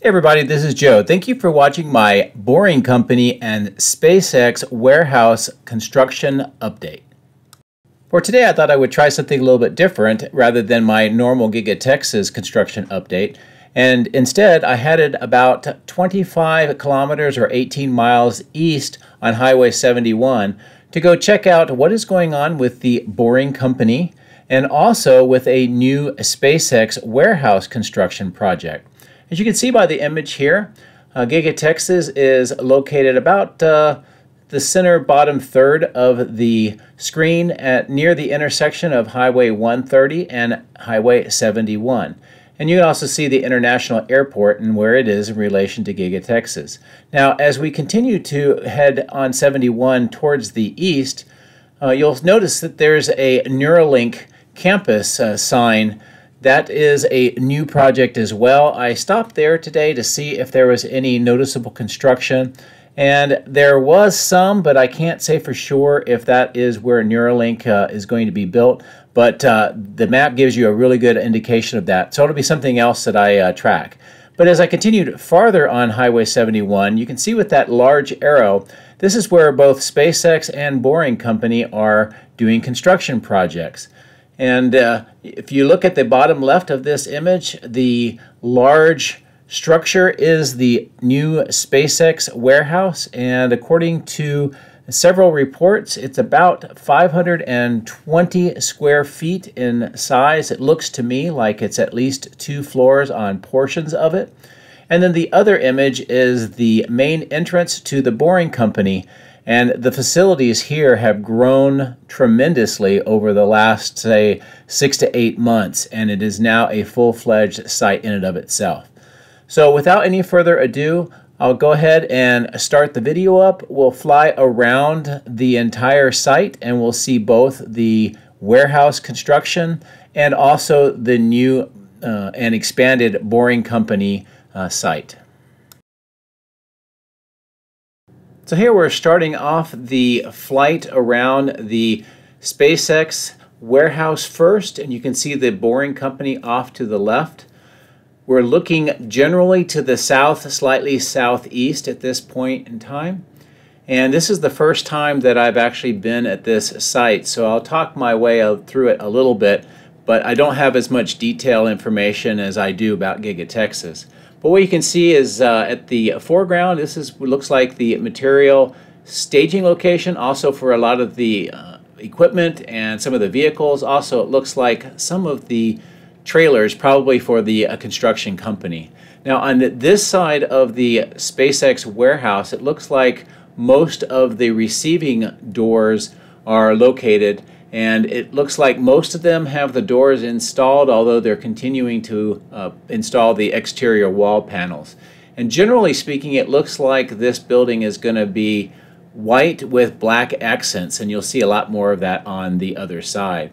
Hey everybody, this is Joe. Thank you for watching my Boring Company and SpaceX warehouse construction update. For today, I thought I would try something a little bit different rather than my normal Giga Texas construction update. And instead, I headed about 25 kilometers or 18 miles east on Highway 71 to go check out what is going on with the Boring Company and also with a new SpaceX warehouse construction project. As you can see by the image here, uh, Giga Texas is located about uh, the center bottom third of the screen at near the intersection of Highway 130 and Highway 71. And you can also see the international airport and where it is in relation to Giga Texas. Now, as we continue to head on 71 towards the east, uh, you'll notice that there's a Neuralink campus uh, sign that is a new project as well. I stopped there today to see if there was any noticeable construction. And there was some, but I can't say for sure if that is where Neuralink uh, is going to be built. But uh, the map gives you a really good indication of that. So it'll be something else that I uh, track. But as I continued farther on Highway 71, you can see with that large arrow, this is where both SpaceX and Boring Company are doing construction projects. And uh, if you look at the bottom left of this image, the large structure is the new SpaceX warehouse. And according to several reports, it's about 520 square feet in size. It looks to me like it's at least two floors on portions of it. And then the other image is the main entrance to the Boring Company. And the facilities here have grown tremendously over the last, say, six to eight months, and it is now a full fledged site in and of itself. So, without any further ado, I'll go ahead and start the video up. We'll fly around the entire site and we'll see both the warehouse construction and also the new uh, and expanded Boring Company uh, site. So here we're starting off the flight around the SpaceX warehouse first, and you can see the Boring Company off to the left. We're looking generally to the south, slightly southeast at this point in time. And this is the first time that I've actually been at this site, so I'll talk my way through it a little bit, but I don't have as much detail information as I do about Giga Texas. But what you can see is uh, at the foreground, this is looks like the material staging location, also for a lot of the uh, equipment and some of the vehicles. Also, it looks like some of the trailers, probably for the uh, construction company. Now, on this side of the SpaceX warehouse, it looks like most of the receiving doors are located and it looks like most of them have the doors installed, although they're continuing to uh, install the exterior wall panels. And generally speaking, it looks like this building is going to be white with black accents, and you'll see a lot more of that on the other side.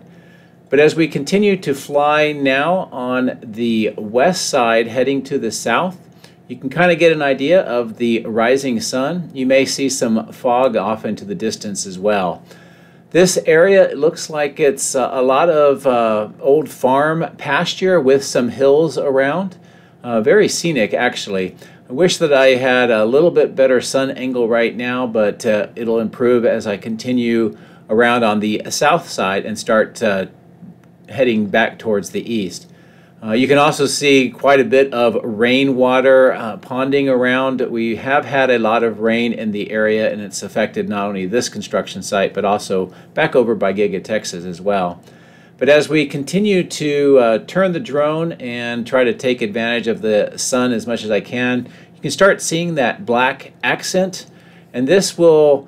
But as we continue to fly now on the west side, heading to the south, you can kind of get an idea of the rising sun. You may see some fog off into the distance as well. This area looks like it's uh, a lot of uh, old farm pasture with some hills around. Uh, very scenic, actually. I wish that I had a little bit better sun angle right now, but uh, it'll improve as I continue around on the south side and start uh, heading back towards the east. Uh, you can also see quite a bit of rainwater uh, ponding around. We have had a lot of rain in the area and it's affected not only this construction site but also back over by Giga Texas as well. But as we continue to uh, turn the drone and try to take advantage of the sun as much as I can, you can start seeing that black accent and this will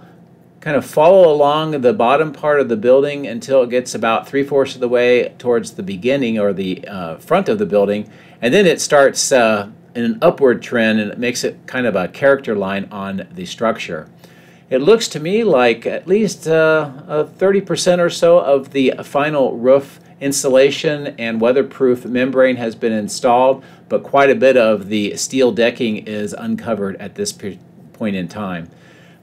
kind of follow along the bottom part of the building until it gets about three-fourths of the way towards the beginning or the uh, front of the building. And then it starts uh, in an upward trend and it makes it kind of a character line on the structure. It looks to me like at least 30% uh, or so of the final roof insulation and weatherproof membrane has been installed, but quite a bit of the steel decking is uncovered at this point in time.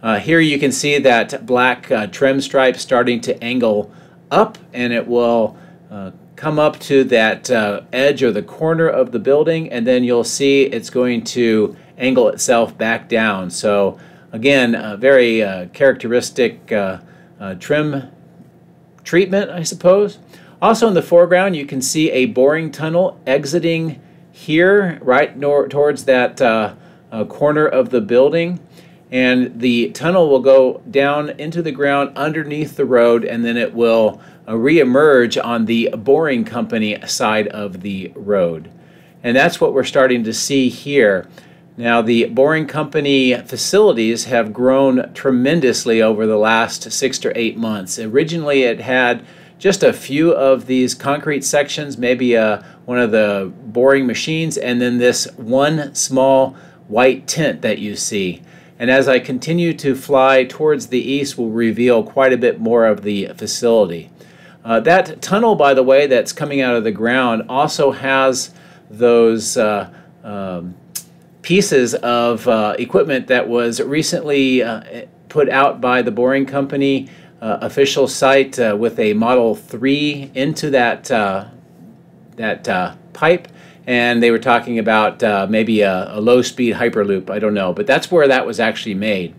Uh, here you can see that black uh, trim stripe starting to angle up and it will uh, come up to that uh, edge or the corner of the building, and then you'll see it's going to angle itself back down. So again, a very uh, characteristic uh, trim treatment, I suppose. Also in the foreground, you can see a boring tunnel exiting here, right towards that corner of the building. And the tunnel will go down into the ground underneath the road, and then it will uh, reemerge on the boring company side of the road. And that's what we're starting to see here. Now, the boring company facilities have grown tremendously over the last six to eight months. Originally, it had just a few of these concrete sections, maybe uh, one of the boring machines, and then this one small white tent that you see. And as I continue to fly towards the east, will reveal quite a bit more of the facility. Uh, that tunnel, by the way, that's coming out of the ground also has those uh, um, pieces of uh, equipment that was recently uh, put out by the boring company uh, official site uh, with a Model 3 into that, that pipe. And they were talking about maybe a, a low-speed Hyperloop. I don't know. But that's where that was actually made.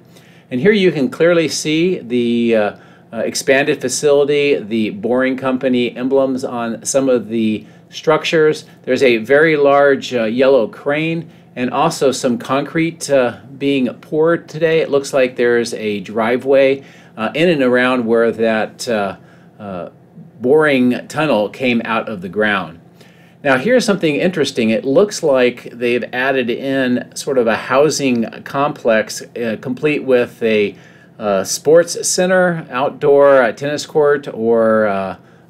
And here you can clearly see the expanded facility, the boring company emblems on some of the structures. There's a very large yellow crane and also some concrete uh, being poured today. It looks like there's a driveway uh, in and around where that uh, uh, boring tunnel came out of the ground. Now here's something interesting. It looks like they've added in sort of a housing complex uh, complete with a uh, sports center, outdoor tennis court, or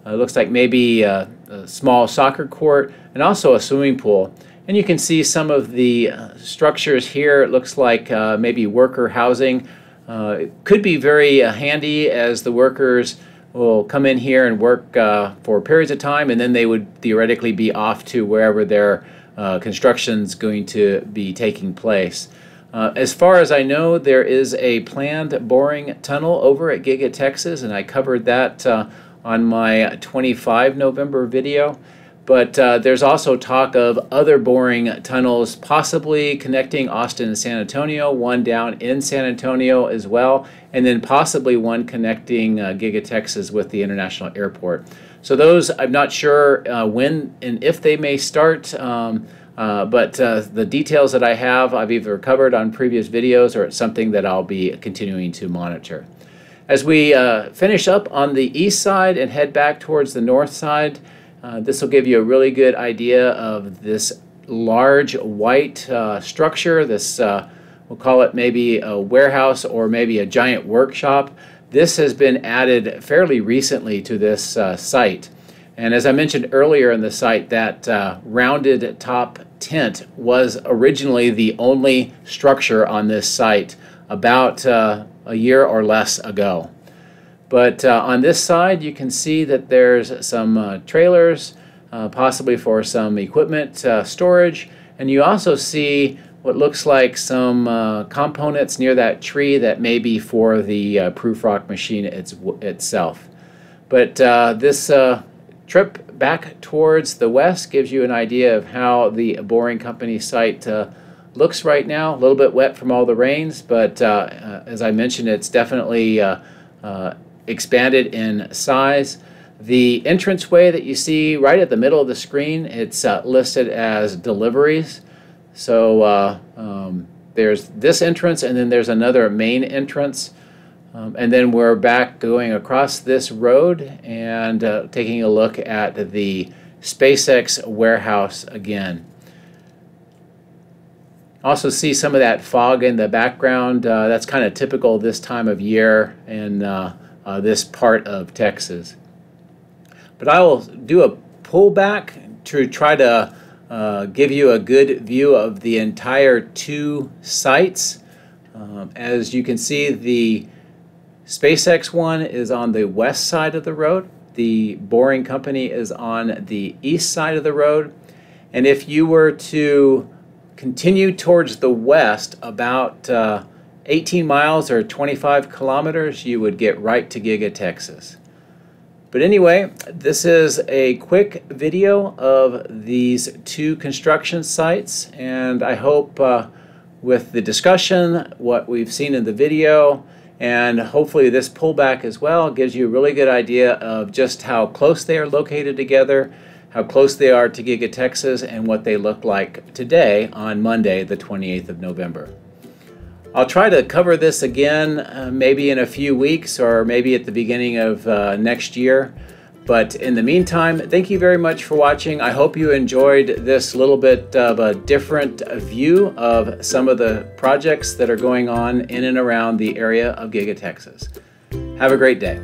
it looks like maybe a, a small soccer court, and also a swimming pool. And you can see some of the uh, structures here. It looks like uh, maybe worker housing. Uh, it could be very uh, handy as the workers will come in here and work uh, for periods of time and then they would theoretically be off to wherever their uh, construction's going to be taking place. as far as I know, there is a planned boring tunnel over at Giga Texas and I covered that on my 25 November video. But uh, there's also talk of other boring tunnels, possibly connecting Austin and San Antonio, one down in San Antonio as well, and then possibly one connecting uh, Giga Texas with the international airport. So those, I'm not sure uh, when and if they may start, um, uh, but uh, the details that I have, I've either covered on previous videos or it's something that I'll be continuing to monitor. As we uh, finish up on the east side and head back towards the north side, uh, this will give you a really good idea of this large white uh, structure, this, uh, we'll call it maybe a warehouse or maybe a giant workshop. This has been added fairly recently to this uh, site. And as I mentioned earlier in the site, that uh, rounded top tent was originally the only structure on this site about a year or less ago. But uh, on this side, you can see that there's some uh, trailers, uh, possibly for some equipment uh, storage. And you also see what looks like some uh, components near that tree that may be for the uh, rock machine it's, itself. But this trip back towards the west gives you an idea of how the Boring Company site looks right now. A little bit wet from all the rains, but as I mentioned, it's definitely uh, expanded in size. The entranceway that you see right at the middle of the screen, it's uh, listed as deliveries. So uh, um, there's this entrance and then there's another main entrance. Um, and then we're back going across this road and uh, taking a look at the SpaceX warehouse again. Also see some of that fog in the background. Uh, that's kind of typical this time of year and uh, uh, this part of Texas. But I will do a pullback to try to uh, give you a good view of the entire two sites. Um, as you can see, the SpaceX one is on the west side of the road. The Boring Company is on the east side of the road. And if you were to continue towards the west about uh, 18 miles or 25 kilometers, you would get right to Giga, Texas. But anyway, this is a quick video of these two construction sites, and I hope uh, with the discussion, what we've seen in the video, and hopefully this pullback as well gives you a really good idea of just how close they are located together, how close they are to Giga Texas, and what they look like today on Monday, the 28th of November. I'll try to cover this again uh, maybe in a few weeks or maybe at the beginning of uh, next year. But in the meantime, thank you very much for watching. I hope you enjoyed this little bit of a different view of some of the projects that are going on in and around the area of Giga Texas. Have a great day.